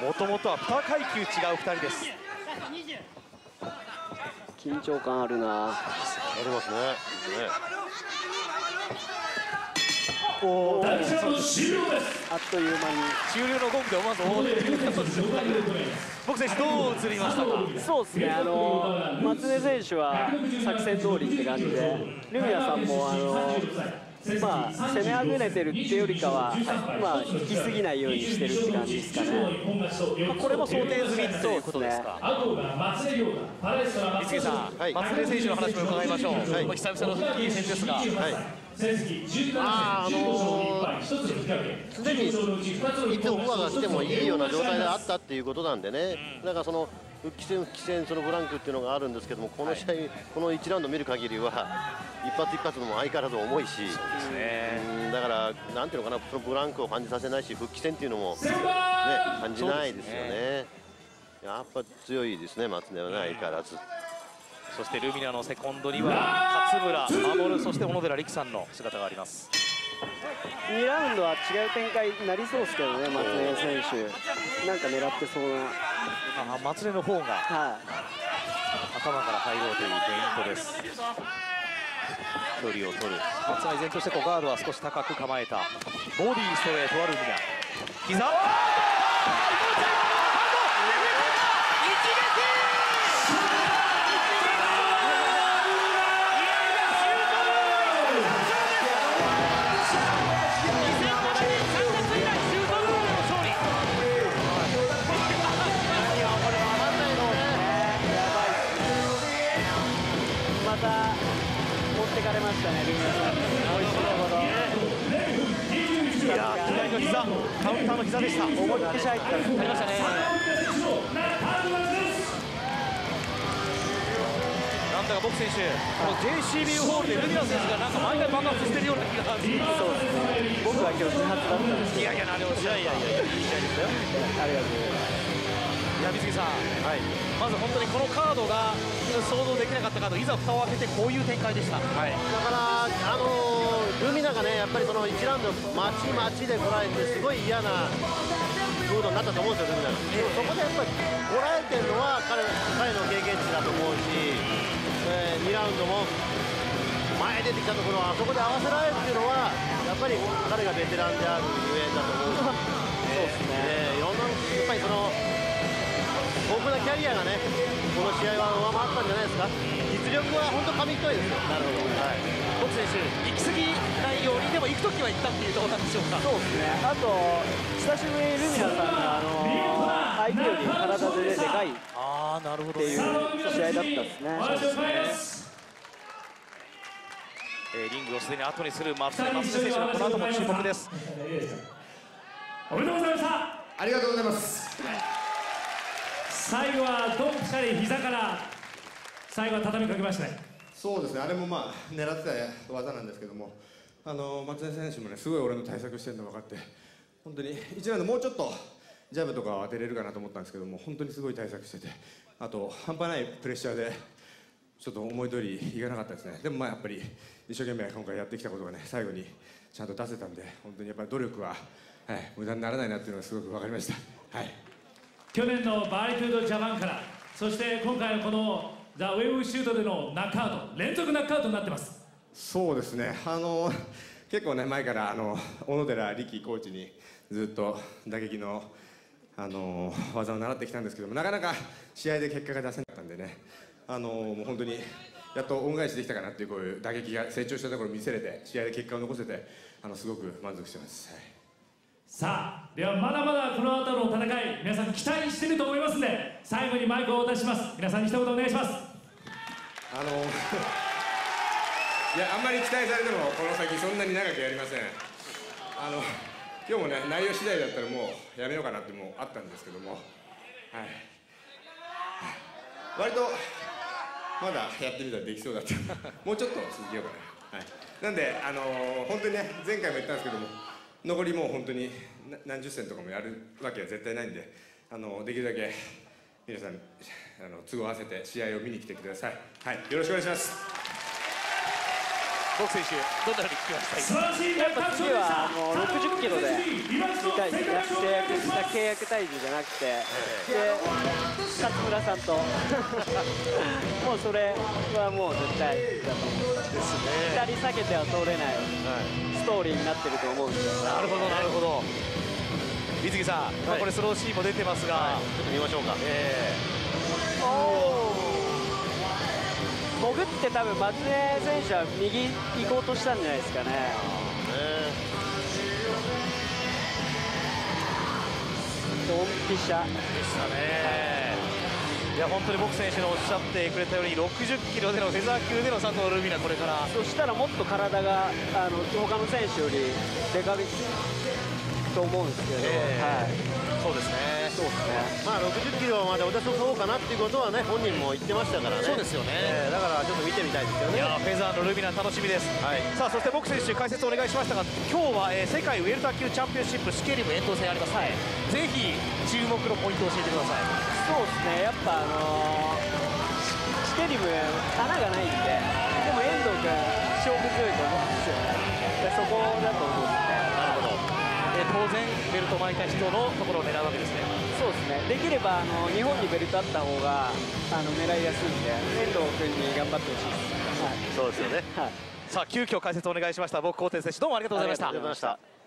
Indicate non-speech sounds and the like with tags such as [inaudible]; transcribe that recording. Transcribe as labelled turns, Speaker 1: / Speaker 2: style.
Speaker 1: もともとは2階級違う2人です。
Speaker 2: 緊張感あるな。あ
Speaker 3: りますね。
Speaker 2: おお第3終了です。あっという間に
Speaker 1: 終了のゴングで思わず思って僕選手どう映りましたか？
Speaker 2: そうですね。あの松根選手は作戦通りって感じでルミナさんもあのまあ、攻めあぐねてるっていうよりかは、まあ、引きすぎないようにしてるって感じですかね。
Speaker 1: まあ、これも想定済みということで。すか。三杉さん、はい、松根選手の話も伺いましょう。はい、久々の復帰戦ですが。はい
Speaker 3: ああのー、すでにいつオファーが来てもいいような状態であったっていうことなんでね、だからその復帰戦、復帰戦、そのブランクっていうのがあるんですけども、この試合、この1ラウンド見る限りは、一発一発も相変わらず重いし、ね、だから、なんていうのかな、そのブランクを感じさせないし、復帰戦っていうのも、ね、感じないですよね。やっぱ強いですね、松根はね、相変わらず。
Speaker 1: そしてルミナのセコンドには勝村守そして小野寺力さんの姿があります。
Speaker 2: 2ラウンドは違う展開になりそうですけどね松根選手。なんか狙ってそうな。
Speaker 1: あ松根の方が、はい、頭から入ろうというフェイントです。距離を取る。松根依然としてこうガードは少し高く構えた。ボディーストレートはルミナ。膝
Speaker 2: したね、ルミナさん。美味しいほど。
Speaker 1: いや左の膝、カウンターの膝でした。思いっきり入った。ありましたね。な。んだか僕選手、この JCB ホールでルミナ選手がな。んか毎回爆発してるような。気がする。そうですね。僕は今日始発だったんですいやいや、でもいやいやいや、いい試合ですよ。ありがとうございます。水木さん。はい。まず本当にこのカードが想像できなかったカードいざ蓋を開けてこういう展開でした、はい、
Speaker 3: だから、あのー、ルミナがねやっぱりその1ラウンド待ち待ちでこらえてすごい嫌なムードになったと思うんですよ、ルミナが。でもそこでやっぱりこらえてるのは彼彼の経験値だと思うし、えー、2ラウンドも前出てきたところあそこで合わせられるっていうのはやっぱり彼がベテランであるゆえんだと思うそうですね、えー、やっぱりその豊富なキャリアがねこの試合は上回ったんじゃないですか。実力は本当紙一重ですよ。なるほど、はい、
Speaker 1: 僕選手行き過ぎないようにでも行く時は行ったっていうところなんでしょうか。
Speaker 2: そうですね。あと久しぶりにルミナさんがあのー、相手より体ででかいあなるほどっていう試合だったですね。
Speaker 1: えー、リングをすでに後にする松根松根選手のこの後も注目です。
Speaker 4: おめでとうございました。
Speaker 5: ありがとうございます
Speaker 4: 最後はドンピシャリ膝から最後は畳みかけましたね。
Speaker 5: そうですね。あれもまあ狙ってた技なんですけども。あの松根選手もねすごい俺の対策してるの分かって本当に1ラウンドもうちょっとジャブとかを当てれるかなと思ったんですけども本当にすごい対策しててあと半端ないプレッシャーでちょっと思い通りいかなかったですね。でもまあやっぱり一生懸命今回やってきたことがね最後にちゃんと出せたんで本当にやっぱり努力は、はい、無駄にならないなっていうのがすごく分かりました。はい。
Speaker 4: 去年のバーリトゥードジャパンからそして今回のこのザ・ウェ of Shooto でのナックアウト連続ナックアウトになってます。
Speaker 5: そうですね。あの結構ね前からあの小野寺力コーチにずっと打撃のあの技を習ってきたんですけどもなかなか試合で結果が出せなかったんでね。あのもう本当にやっと恩返しできたかなっていうこういう打撃が成長したところを見せれて試合で結果を残せてあのすごく満足してます。はい。
Speaker 4: さあではまだまだこの後の戦い皆さん期待してると思いますんで最後にマイクをお渡しします。皆さんに一言お願いします。
Speaker 5: あの [laughs] いやあんまり期待されてもこの先そんなに長くやりません。あの今日もね内容次第だったらもうやめようかなってもうあったんですけども。はい。割とまだやってみたらできそうだった。[laughs] もうちょっと続けようかな、はい、なんであの本当にね前回も言ったんですけども残りもう本当に何十戦とかもやるわけは絶対ないんであのできるだけ皆さんあの都合合わせて試合を見に来てください、はい、よろしくお願いします。
Speaker 1: 僕選手どんなふうに聞きました？
Speaker 4: 素晴らしい
Speaker 2: やっぱ次はあの60キロで
Speaker 4: 今一度
Speaker 2: みたいや契約した契約体重じゃなくてで勝村さんと。[laughs] もうそれはもう絶対だと思う。
Speaker 1: です
Speaker 2: 2人避けては通れないストーリーになってると思うんで。すよ
Speaker 1: なるほどなるほど水木さん、まあこれスローシーンも出てますが、
Speaker 3: ちょっと見ましょうか。
Speaker 1: え
Speaker 2: 潜って多分松江選手は右行こうとしたんじゃないですかね。ドンピシャ。
Speaker 1: ーでしたね、い。や本当に僕選手のおっしゃってくれたように60キロでのフェザー級での佐藤ルミナこれから。
Speaker 2: そしたらもっと体があの他の選手よりでかいと思うんですけど、
Speaker 1: え
Speaker 2: はい、
Speaker 1: そうですね。
Speaker 2: そうですね。
Speaker 3: まあ60キロまでお出しそうかなっていうことはね本人も言ってましたからね。
Speaker 1: そうですよね。
Speaker 3: えーだからちょっと見てみたいですよね。
Speaker 1: いやフェザーのルミナ楽しみです、
Speaker 3: はい。
Speaker 1: さあそして僕選手解説お願いしましたが今日は、えー世界ウェルター級チャンピオンシップシケリム遠投戦あります。ので、ぜひ注目のポイントを教えてください。
Speaker 2: そうですね。やっぱあのー、シケリム穴がないんで、でも遠藤君勝負強いと思うんですよね。でそこだと思うんですね。
Speaker 1: なるほど、えー当然ベルト巻いた人のところを狙うわけですね
Speaker 2: そうですね。できればあの日本にベルトあった方があの狙いやすいんで、遠藤君に頑張ってほしいです。
Speaker 3: そうですよね
Speaker 2: はい。はい。
Speaker 1: さあ急遽解説お願いしました僕高天選手どうもありがとうございました
Speaker 3: ありがとうございました